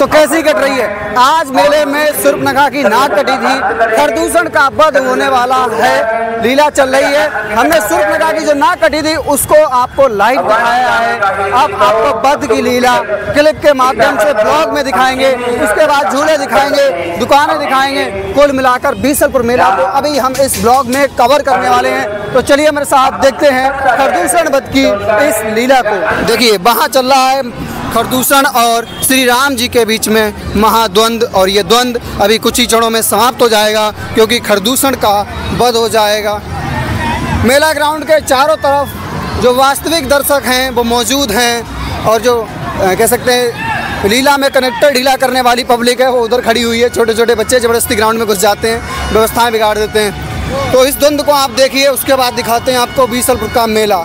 तो कैसी कट रही है? आज मेले में सुर्पनखा की नाक कटी थी। प्रदूषण का बध होने वाला है। लीला चल रही है। हमने सुर्पनखा की जो नाक कटी थी, उसको आपको लाइव दिखाया है। अब आपको बध की लीला क्लिप के माध्यम से ब्लॉग में दिखाएँगे। उसके बाद झूले दिखाएँगे, दुकानें दिखाएँगे। कुल मिलाकर बीसलपुर मेला को अभी हम इस ब्लॉग में कवर करने वाले हैं। तो चलिए मेरे साथ देखते हैं प्रदूषण बध की इस लीला को। देखिए, वहाँ चल रहा है। खरदूषण और श्री राम जी के बीच में महाद्वंद और ये द्वंद अभी कुछ ही क्षणों में समाप्त हो जाएगा, क्योंकि खरदूषण का वध हो जाएगा। मेला ग्राउंड के चारों तरफ़ जो वास्तविक दर्शक हैं, वो मौजूद हैं और जो कह सकते हैं, लीला में कनेक्टर ढीला करने वाली पब्लिक है, वो उधर खड़ी हुई है। छोटे छोटे बच्चे ज़बरदस्ती ग्राउंड में घुस जाते हैं, व्यवस्थाएँ बिगाड़ देते हैं। तो इस द्वंद को आप देखिए, उसके बाद दिखाते हैं आपको बीसलपुर का मेला।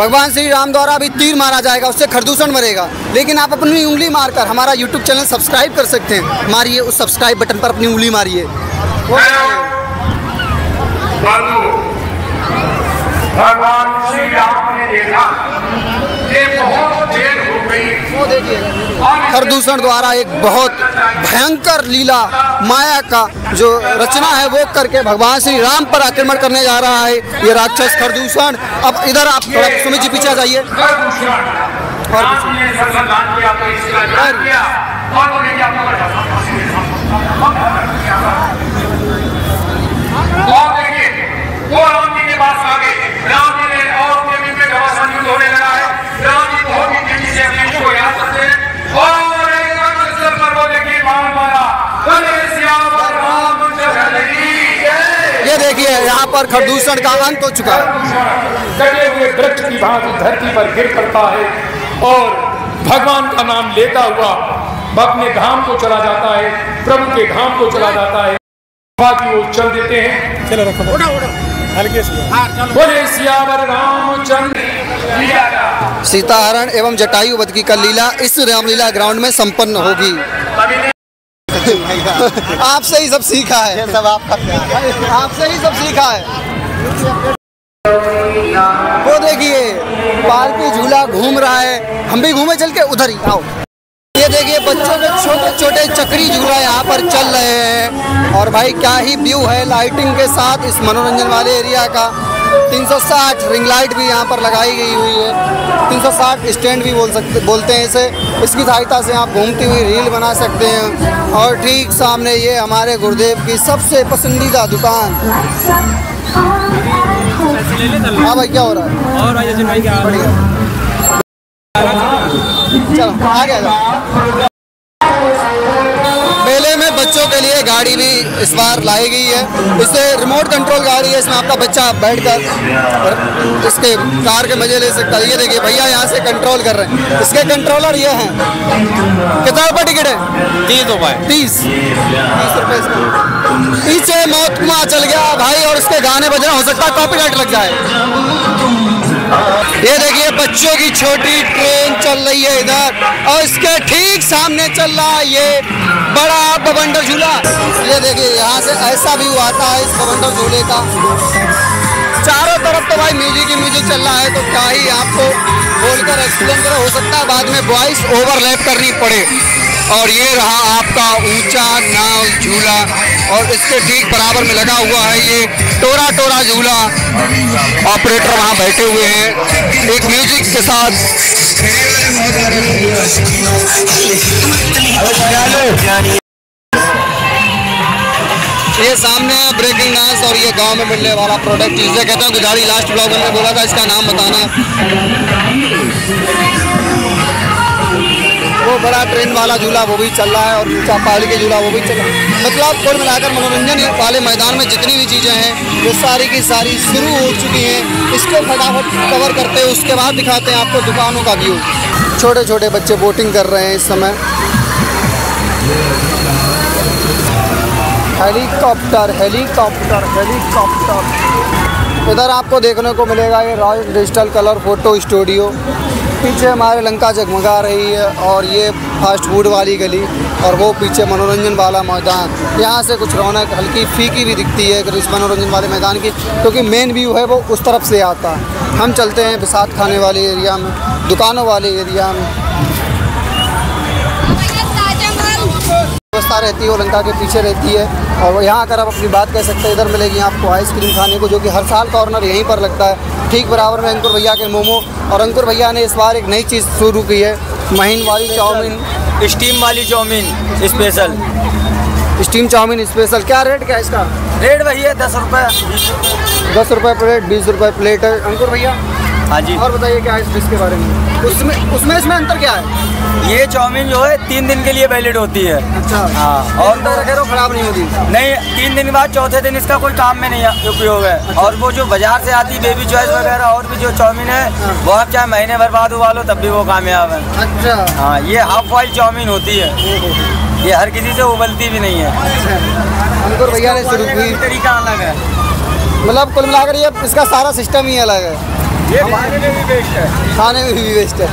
भगवान श्री राम द्वारा अभी तीर मारा जाएगा, उससे खरदूषण मरेगा। लेकिन आप अपनी उंगली मारकर हमारा यूट्यूब चैनल सब्सक्राइब कर सकते हैं। मारिए उस सब्सक्राइब बटन पर अपनी उंगली मारिए। खरदूषण द्वारा एक बहुत भयंकर लीला माया का जो रचना है वो करके भगवान श्री राम पर आक्रमण करने जा रहा है। ये राक्षस खरदूषण। अब इधर आप थोड़ा सुमित जी पीछे जाइए। प्रदूषण पर खरदूषण का अंत हो चुका है। कटे हुए वृक्ष की भांति धरती पर गिर पड़ता है और भगवान का नाम लेता हुआ अपने धाम को चला जाता है प्रभु के धाम को चला जाता है। बाकी वो चल देते हैं। चलो रखो। हल्के से। बोले सियावर रामचंद्र सीताहरण एवं जटायु वध की कल लीला इस रामलीला ग्राउंड में संपन्न होगी। आपसे ही सब सीखा है। सब आपका आपसे ही सब सीखा है। वो देखिए पालकी झूला घूम रहा है। हम भी घूमे चल के उधर ही आओ। ये देखिए बच्चों के छोटे छोटे चक्री झूला यहाँ पर चल रहे हैं। और भाई क्या ही व्यू है लाइटिंग के साथ इस मनोरंजन वाले एरिया का। 360 रिंग लाइट भी यहाँ पर लगाई गई हुई है। 360 स्टैंड भी बोल सकते बोलते हैं इसे। इसकी सहायता से आप घूमती हुई रील बना सकते हैं। और ठीक सामने ये हमारे गुरुदेव की सबसे पसंदीदा दुकान। हाँ भाई क्या हो रहा है? और भाई क्या है? चलो आ गया लिए गाड़ी भी इस बार लाई गई है। इससे रिमोट कंट्रोल गाड़ी है इसमें आपका बच्चा बैठकर इसके कार के मज़े ले सकता है। ये देखिए भैया यहाँ से कंट्रोल कर रहे हैं। इसके कंट्रोलर ये हैं। कितना रुपये टिकट है? तीस रुपए। तीस। तीस रुपये पीछे मौत कुआँ चल गया भाई और उसके गाने बजना हो। सकता है कॉपीराइट लग जाए। ये देखिए बच्चों की छोटी ट्रेन चल रही है इधर और इसके ठीक सामने चल रहा है ये बड़ा झूला। ये देखिए यहाँ से ऐसा व्यू आता है इस बवंडर झूले का। चारों तरफ़ तो भाई म्यूज़िक ही म्यूज़िक चल रहा है तो क्या ही आपको बोलकर एक्सप्लेन करो। हो सकता है बाद में वॉइस ओवरलैप करनी पड़े। और ये रहा आपका ऊँचा नाव झूला और इसके ठीक बराबर में लगा हुआ है ये टोरा टोरा झूला। ऑपरेटर वहाँ बैठे हुए हैं। एक म्यूज़िक के साथ। ये सामने है ब्रेकिंग डांस और ये गाँव में मिलने वाला प्रोडक्ट जिसे कहता हूँ गाड़ी लास्ट ब्लॉग में बोला था, इसका नाम बताना वो बड़ा ट्रेन वाला झूला, वो भी चल रहा है और पहाड़ी के झूला, वो भी चल रहा है। मतलब कुल मिलाकर मनोरंजन वाले मैदान में जितनी भी चीज़ें हैं, वो सारी की सारी शुरू हो चुकी हैं। इसको फटाफट कवर करते हैं, उसके बाद दिखाते हैं आपको दुकानों का व्यू छोटे छोटे बच्चे बोटिंग कर रहे हैं इस समय। Helicopter helicopter helicopter. इधर आपको देखने को मिलेगा ये royal digital colour photo studio. पीछे हमारे लंका जगमगा रही है और ये फास्ट फ़ूड वाली गली और वो पीछे मनोरंजन वाला मैदान। यहाँ से कुछ रौनक, हल्की फीकी भी दिखती है इस मनोरंजन वाले मैदान की, क्योंकि मेन व्यू है वो उस तरफ़ से आता। है हम चलते हैं बिसात खाने वाले एरिया में, दुकानों वाले एरिया में। व्यवस्था रहती है वो लंका के पीछे रहती है। और यहाँ अगर आप अपनी बात कह सकते हैं इधर मिलेगी आपको आइसक्रीम खाने को जो कि हर साल कॉर्नर यहीं पर लगता है। ठीक बराबर में अंकुर भैया के मोमो। और अंकुर भैया ने इस बार एक नई चीज़ शुरू की है महीन वाली चाउमीन। स्टीम वाली chowmein special. Steam chowmein special. क्या रेट क्या है इसका? रेट वही है दस रुपये दस रुपये प्लेट बीस रुपये प्लेट है। अंकुर भैया? हाँ जी। और बताइए क्या है इस डिश के बारे में? उसमें उसमें इसमें अंतर क्या है? ये चाउमीन जो है तीन दिन के लिए वैलिड होती है। अच्छा। हाँ, और अंदर रखे रहो खराब नहीं होगी नहीं तीन दिन बाद चौथे दिन इसका कोई काम में नहीं उपयोग है। अच्छा। और वो जो बाज़ार से आती बेबी चॉइस वगैरह और भी जो चाउमीन है वो आप चाहे महीने भर बाद उबालो तब भी वो कामयाब है। अच्छा। हाँ ये हाफ़ बॉइल चाउमीन होती है। ये हर किसी से उबलती भी नहीं है। अच्छा। अंकुर भैया ने शुरू की। तरीका अलग है। मतलब कुल मिलाकर ये इसका सारा सिस्टम ही अलग है। ये खाने में भी बेस्ट है। खाने में भी वेस्ट है।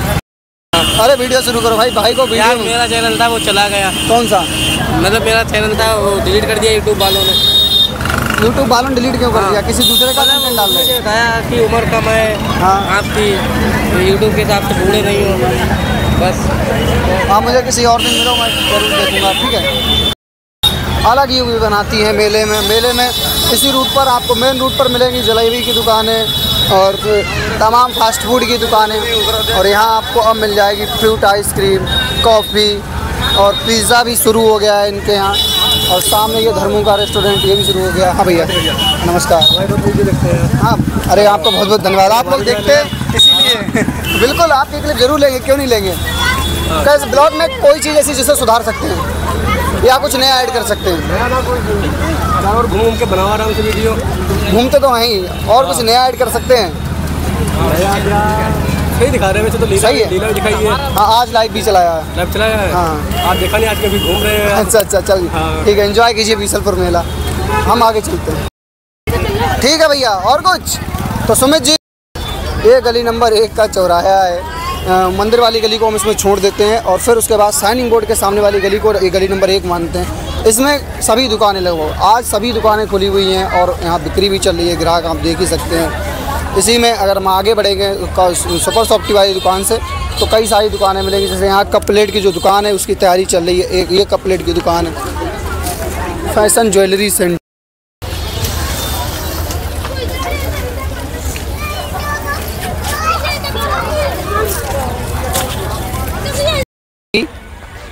अरे वीडियो शुरू करो भाई भाई को वीडियो यार मेरा चैनल था वो चला गया। कौन सा? मतलब मेरा चैनल था वो डिलीट कर दिया यूट्यूब वालों ने। यूट्यूब वालों ने डिलीट क्यों कर दिया? किसी दूसरे का कंटेंट डाल मुझे दो बताया कि उम्र कम है हाँ। आपकी यूट्यूब के हिसाब से बूढ़े नहीं हो। बस। हाँ मुझे किसी और दिन मिलो मैं ज़रूर देखूँगा ठीक है? अलग ही बनाती हैं मेले में। मेले में इसी रूट पर आपको मेन रूट पर मिलेंगी जलेबी की दुकानें और तमाम फास्ट फ़ूड की दुकानें। और यहाँ आपको अब मिल जाएगी फ्रूट, आइसक्रीम, कॉफ़ी और पिज़्ज़ा भी शुरू हो गया है इनके यहाँ। और सामने ये धर्मों का रेस्टोरेंट, ये भी शुरू हो गया। हाँ भैया, नमस्कार। हाँ अरे आपका बहुत बहुत धन्यवाद। आप लोग देखते हैं। बिल्कुल आपके क्लिप ज़रूर लेंगे, क्यों नहीं लेंगे? कैसे ब्लॉग में कोई चीज़ ऐसी जिसे सुधार सकते हैं? या कुछ नया ऐड कर सकते हैं? घूम के बनाओ आराम से वीडियो। घूमते तो हैं ही और कुछ नया ऐड कर सकते हैं। सही दिखा रहे हैं वैसे तो लीला सही है। लीला दिखाई है। हाँ आज लाइव भी चलाया है। लाइव चला है? हाँ। आप देखा नहीं आज कभी घूम रहे हैं? अच्छा अच्छा चल। हाँ। ठीक है एंजॉय कीजिए बीसलपुर मेला। हम आगे चलते हैं। ठीक है भैया और कुछ? तो सुमित जी ये गली नंबर एक का चौराहा है। मंदिर वाली गली को हम इसमें छोड़ देते हैं और फिर उसके बाद साइनिंग बोर्ड के सामने वाली गली को गली नंबर एक मानते हैं। इसमें सभी दुकानें लगभग आज सभी दुकानें खुली हुई हैं और यहाँ बिक्री भी चल रही है, ग्राहक आप देख ही सकते हैं। इसी में अगर हम आगे बढ़ेंगे सुपर सॉफ्टी वाली दुकान से तो कई सारी दुकानें मिलेंगी। जैसे यहाँ कप प्लेट की जो दुकान है, उसकी तैयारी चल रही है। एक ये कप प्लेट की दुकान है। Fashion jewellery centre.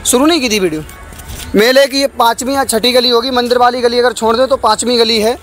शुरू नहीं की थी वीडियो? मेले की ये पाँचवीं या छठी गली होगी, मंदिर वाली गली अगर छोड़ दें तो पाँचवीं गली है।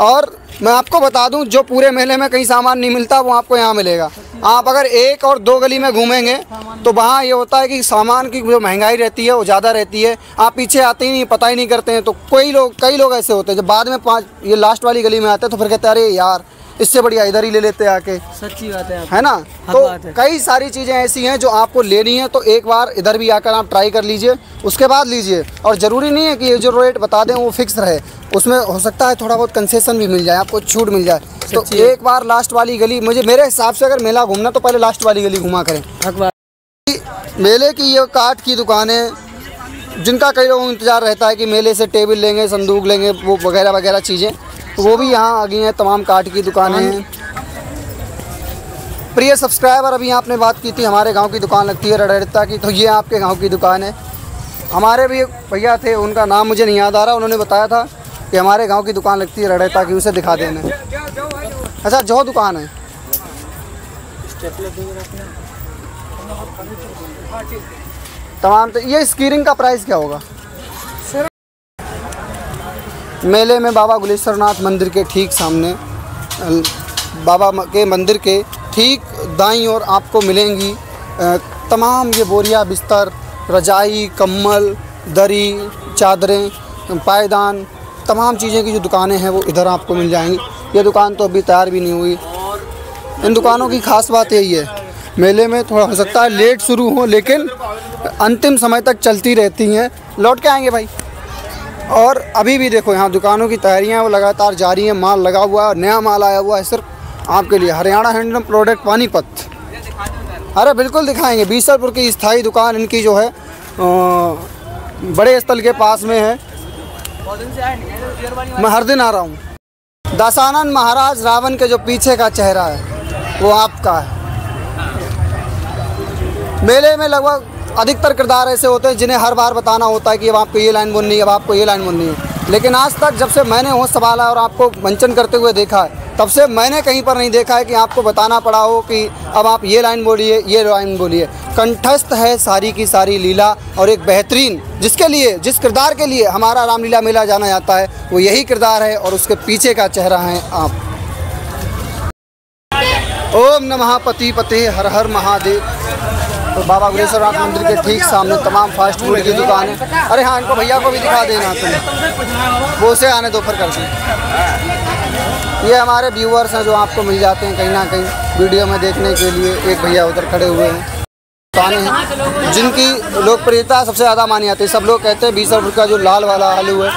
और मैं आपको बता दूँ, जो पूरे मेले में कहीं सामान नहीं मिलता, वो आपको यहाँ मिलेगा। आप अगर एक और दो गली में घूमेंगे तो वहाँ ये होता है कि सामान की जो महँगाई रहती है, वो ज़्यादा रहती है। आप पीछे आते ही नहीं, पता ही नहीं करते हैं तो कई लोग कई लोग ऐसे होते हैं, जब बाद में पाँच, ये लास्ट वाली गली में आते हैं तो फिर कहते हैं, अरे यार इससे बढ़िया इधर ही ले लेते हैं आके। सच्ची बात है है ना? तो है। कई सारी चीज़ें ऐसी हैं जो आपको लेनी है तो एक बार इधर भी आकर आप ट्राई कर लीजिए उसके बाद लीजिए। और ज़रूरी नहीं है कि ये जो रेट बता दें वो फिक्स रहे। उसमें हो सकता है थोड़ा बहुत कंसेशन भी मिल जाए आपको छूट मिल जाए। तो एक बार लास्ट वाली गली मुझे मेरे हिसाब से अगर मेला घूमना तो पहले लास्ट वाली गली घुमा करें। मेले की ये काठ की दुकानें जिनका कई लोगों इंतज़ार रहता है कि मेले से टेबल लेंगे, संदूक लेंगे, वो वगैरह वगैरह चीज़ें। वो भी यहाँ आ गई हैं, तमाम काट की दुकानें हैं। प्रिय सब्सक्राइबर, अभी आपने बात की थी, हमारे गाँव की दुकान लगती है रड़ता की तो ये आपके गाँव की दुकान है। हमारे भी भैया थे, उनका नाम मुझे नहीं याद आ रहा, उन्होंने बताया था कि हमारे गाँव की दुकान लगती है रड़ता की, उसे दिखा देना। अच्छा जो दुकान है। तमाम तो ये स्कीरिंग का प्राइस क्या होगा? सर मेले में बाबा गुलेश्वरनाथ मंदिर के ठीक सामने बाबा के मंदिर के ठीक दाई और आपको मिलेंगी तमाम ये बोरिया बिस्तर रजाई कम्बल दरी चादरें पायदान तमाम चीज़ें की जो दुकानें हैं वो इधर आपको मिल जाएँगी। ये दुकान तो अभी तैयार भी नहीं हुई। इन दुकानों की खास बात यही है मेले में थोड़ा हो सकता है लेट शुरू हो लेकिन अंतिम समय तक चलती रहती हैं। लौट के आएँगे भाई। और अभी भी देखो यहाँ दुकानों की तैयारियाँ वो लगातार जारी हैं। माल लगा हुआ है, नया माल आया हुआ है सिर्फ़ आपके लिए। Haryana handloom product Panipat. अरे बिल्कुल दिखाएँगे। बीसलपुर की स्थायी दुकान इनकी जो है बड़े स्थल के पास में है। मैं हर दिन आ रहा हूँ। दशानन महाराज रावण के जो पीछे का चेहरा है, वो आपका है। मेले में लगभग अधिकतर किरदार ऐसे होते हैं जिन्हें हर बार बताना होता है कि अब आपको ये लाइन बोलनी है, अब आपको ये लाइन बोलनी है। लेकिन आज तक जब से मैंने होश संभाला और आपको मंचन करते हुए देखा है, तब से मैंने कहीं पर नहीं देखा है कि आपको बताना पड़ा हो कि अब आप ये लाइन बोलिए ये लाइन बोलिए कंठस्थ है सारी की सारी लीला और एक बेहतरीन, जिसके लिए, जिस किरदार के लिए हमारा रामलीला मेला जाना जाता है, वो यही किरदार है और उसके पीछे का चेहरा है आप। ओम नमः पति पते हर हर महादेव। तो बाबा गुरेश्वर नाथ मंदिर के ठीक सामने तमाम फास्ट फ़ूड की दुकान है। अरे हाँ इनको भैया को भी दिखा देना तुम वो उसे आने दो फिर कर दें। ये हमारे व्यूअर्स हैं जो आपको मिल जाते हैं कहीं ना कहीं वीडियो में देखने के लिए। एक भैया उधर खड़े हुए हैं। दुकानें हैं। जिनकी लोकप्रियता सबसे ज़्यादा मानी जाती है। सब लोग कहते हैं बीसलपुर का जो लाल वाला आलू है,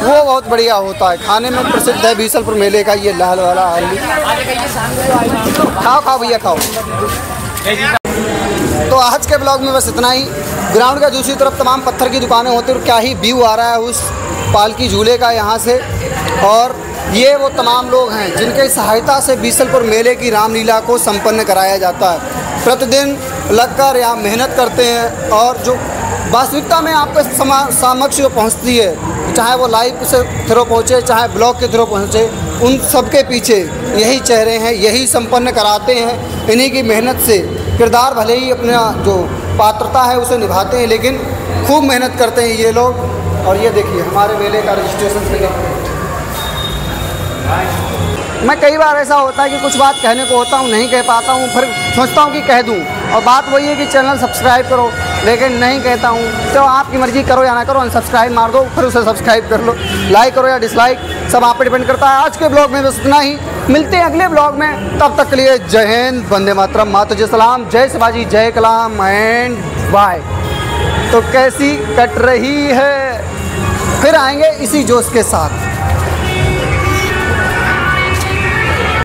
वो बहुत बढ़िया होता है। खाने में प्रसिद्ध है बीसलपुर मेले का ये लाल वाला आलू। खाओ खाओ भैया, खाओ। तो आज के ब्लॉग में बस इतना ही। ग्राउंड का दूसरी तरफ़ तमाम पत्थर की दुकानें होती हैं और क्या ही व्यू आ रहा है उस पालकी झूले का यहाँ से। और ये वो तमाम लोग हैं जिनके सहायता से बीसलपुर मेले की रामलीला को संपन्न कराया जाता है। प्रतिदिन लगकर यहाँ मेहनत करते हैं और जो वास्तविकता में आपके समा, समक्ष जो पहुँचती है, चाहे वो लाइव से थ्रू पहुँचे, चाहे ब्लॉग के थ्रू पहुँचे, उन सबके पीछे यही चेहरे हैं, यही संपन्न कराते हैं। इन्हीं की मेहनत से किरदार भले ही अपना जो पात्रता है, उसे निभाते हैं, लेकिन खूब मेहनत करते हैं ये लोग। और ये देखिए, हमारे मेले का रजिस्ट्रेशन से मैं कई बार ऐसा होता है कि कुछ बात कहने को होता हूँ, नहीं कह पाता हूँ, फिर सोचता हूँ कि कह दूँ। और बात वही है कि चैनल सब्सक्राइब करो लेकिन नहीं कहता हूँ। तो आपकी मर्ज़ी, करो या ना करो अनसब्सक्राइब मार दो, फिर उसे सब्सक्राइब कर लो। लाइक करो या डिसलाइक सब आप पे डिपेंड करता है। आज के ब्लॉग में बस इतना ही। मिलते हैं अगले ब्लॉग में। तब तक के लिए जय हिंद, वंदे मातरम, माता जय सलाम, जय शिवाजी, जय कलाम एंड बाय तो कैसी कट रही है? फिर आएँगे इसी जोश के साथ।